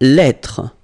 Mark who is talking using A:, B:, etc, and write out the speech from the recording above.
A: l'être.